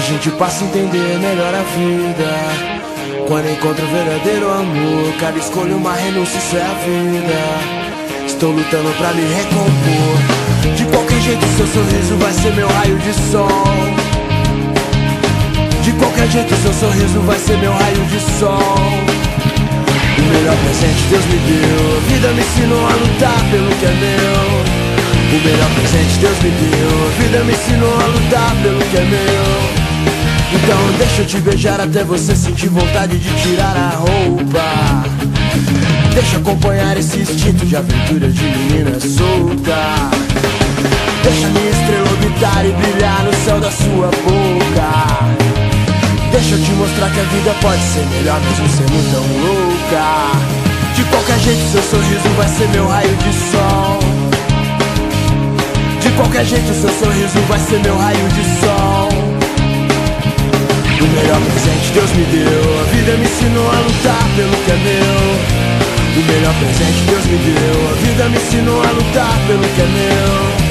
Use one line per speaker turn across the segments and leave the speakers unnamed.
gente passa a entender melhor a vida. Quando encontra o verdadeiro amor, cada escolha uma renúncia, isso é a vida. Estou lutando pra me recompor. De qualquer jeito, seu sorriso vai ser meu raio de sol. De qualquer jeito, seu sorriso vai ser meu raio de sol. O melhor presente Deus me deu. A vida me ensinou a lutar pelo que é meu. O melhor presente Deus me deu. A vida me ensinou a lutar pelo que é meu. Então deixa eu te beijar até você sentir vontade de tirar a roupa. Deixa acompanhar esse instinto de aventura de menina solta. Deixa minha estrela orbitar e brilhar no céu da sua boca. Deixa eu te mostrar que a vida pode ser melhor mesmo sendo tão louca. De qualquer jeito, seu sorriso vai ser meu raio de sol. De qualquer jeito, seu sorriso vai ser meu raio de sol. Melhor presente Deus me deu. A vida me ensinou a lutar pelo que é meu. O melhor presente Deus me deu. A vida me ensinou a lutar pelo que é meu.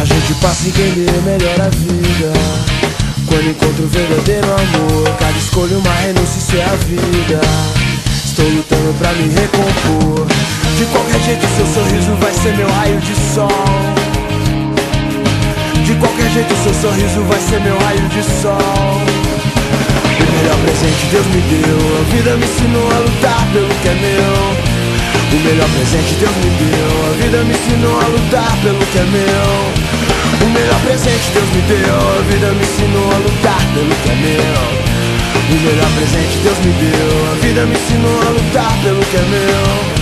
A gente passa a entender melhor a vida. Quando encontra o verdadeiro amor, cada escolha uma renúncia, isso é a vida. Estou lutando pra me recompor. De qualquer jeito, seu sorriso vai ser meu raio de sol. De qualquer jeito, seu sorriso vai ser meu raio de sol. O melhor presente Deus me deu. A vida me ensinou a lutar pelo que é meu. O melhor presente Deus me deu. A vida me ensinou a lutar pelo que é meu. O melhor presente Deus me deu. A vida me ensinou a lutar pelo que é meu. O melhor presente Deus me deu. A vida me ensinou a lutar pelo que é meu.